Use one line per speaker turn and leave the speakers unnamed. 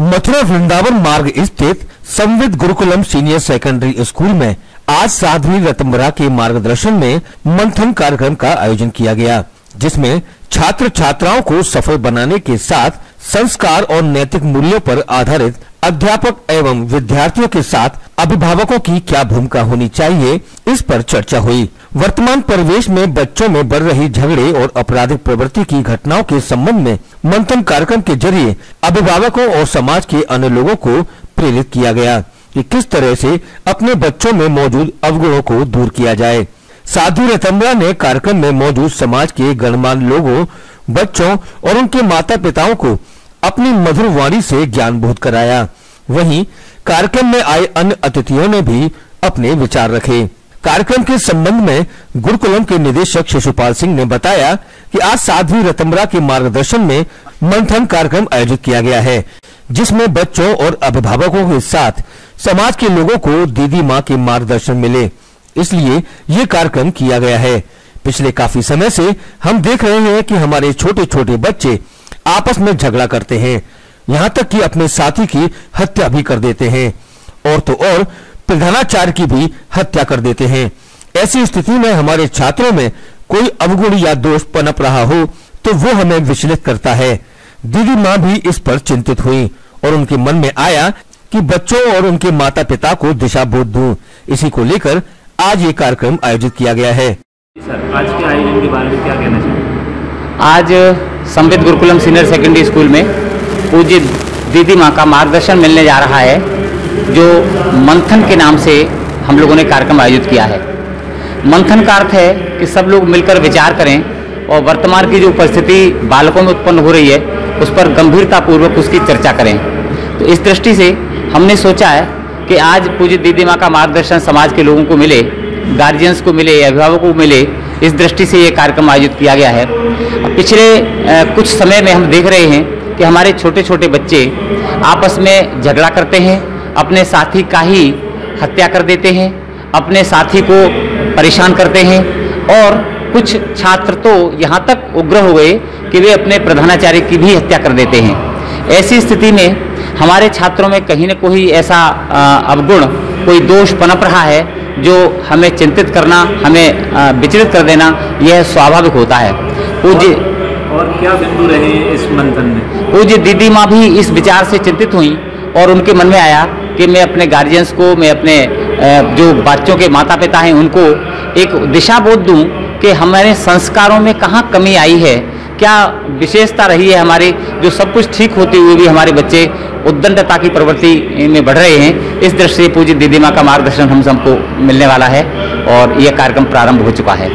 मथुरा वृंदावन मार्ग स्थित Samvid Gurukulam senior secondary school में आज साध्वी रतम्बरा के मार्गदर्शन में मंथन कार्यक्रम का आयोजन किया गया, जिसमें छात्र छात्राओं को सफल बनाने के साथ संस्कार और नैतिक मूल्यों पर आधारित अध्यापक एवं विद्यार्थियों के साथ अभिभावकों की क्या भूमिका होनी चाहिए, इस पर चर्चा हुई। वर्तमान परिवेश में बच्चों में बढ़ रही झगड़े और आपराधिक प्रवृत्ति की घटनाओं के संबंध में मंथन कार्यक्रम के ज़रिए अभिभावकों और समाज के अन्य लोगों को प्रेरित किया गया कि किस तरह से अपने बच्चों में मौजूद अवगुणों को दूर किया जाए। साधु रतम्बरा ने कार्यक्रम में मौजूद समाज के गणमान्य लोगों, बच्चों और उनके माता पिताओं को अपनी मधुर वाणी से ज्ञान बोध कराया। वहीं कार्यक्रम में आए अन्य अतिथियों ने भी अपने विचार रखे। कार्यक्रम के संबंध में गुरुकुलम के निदेशक शिशुपाल सिंह ने बताया कि आज साध्वी रतम्बरा के मार्गदर्शन में मंथन कार्यक्रम आयोजित किया गया है, जिसमें बच्चों और अभिभावकों के साथ समाज के लोगों को दीदी माँ के मार्गदर्शन मिले। इसलिए ये कार्यक्रम किया गया है। पिछले काफ़ी समय से हम देख रहे हैं कि हमारे छोटे छोटे बच्चे आपस में झगड़ा करते हैं। यहाँ तक कि अपने साथी की हत्या भी कर देते हैं। और तो और प्रधानाचार्य की भी हत्या कर देते हैं। ऐसी स्थिति में हमारे छात्रों में कोई अवगुण या दोष पनप रहा हो तो वो हमें विचलित करता है। दीदी माँ भी इस पर चिंतित हुई और उनके मन में आया कि बच्चों और उनके माता पिता को दिशा बोध दूँ। इसी को लेकर आज ये कार्यक्रम आयोजित किया गया है।
सर आज के आयोजन के बारे में क्या कहना चाहिए
आज Sambit Gurukulam senior secondary school में पूज्य दीदी माँ का मार्गदर्शन मिलने जा रहा है। जो मंथन के नाम से हम लोगों ने कार्यक्रम आयोजित किया है। मंथन का अर्थ है कि सब लोग मिलकर विचार करें और वर्तमान की जो परिस्थिति बालकों में उत्पन्न हो रही है, उस पर गंभीरतापूर्वक उसकी चर्चा करें। तो इस दृष्टि से हमने सोचा है कि आज पूज्य दीदी माँ का मार्गदर्शन समाज के लोगों को मिले गार्जियंस को मिले, अभिभावकों को मिले, इस दृष्टि से ये कार्यक्रम आयोजित किया गया है। पिछले कुछ समय में हम देख रहे हैं कि हमारे छोटे छोटे बच्चे आपस में झगड़ा करते हैं अपने साथी का ही हत्या कर देते हैं अपने साथी को परेशान करते हैं और कुछ छात्र तो यहाँ तक उग्र हो गए कि वे अपने प्रधानाचार्य की भी हत्या कर देते हैं। ऐसी स्थिति में हमारे छात्रों में कहीं न कोई ऐसा अवगुण कोई दोष पनप रहा है जो हमें चिंतित करना हमें विचलित कर देना यह स्वाभाविक होता है। पूज्य
और क्या बिंदु रहे इस मंथन में?
पूज्य दीदी माँ भी इस विचार से चिंतित हुई और उनके मन में आया कि मैं अपने गार्जियंस को, मैं अपने जो बच्चों के माता पिता हैं, उनको एक दिशा बोध दूँ कि हमारे संस्कारों में कहाँ कमी आई है। क्या विशेषता रही है हमारी, जो सब कुछ ठीक होते हुए भी हमारे बच्चे उद्दंडता की प्रवृत्ति में बढ़ रहे हैं, इस दृष्टि से पूज्य दीदी माँ का मार्गदर्शन हम सबको मिलने वाला है और यह कार्यक्रम प्रारंभ हो चुका है।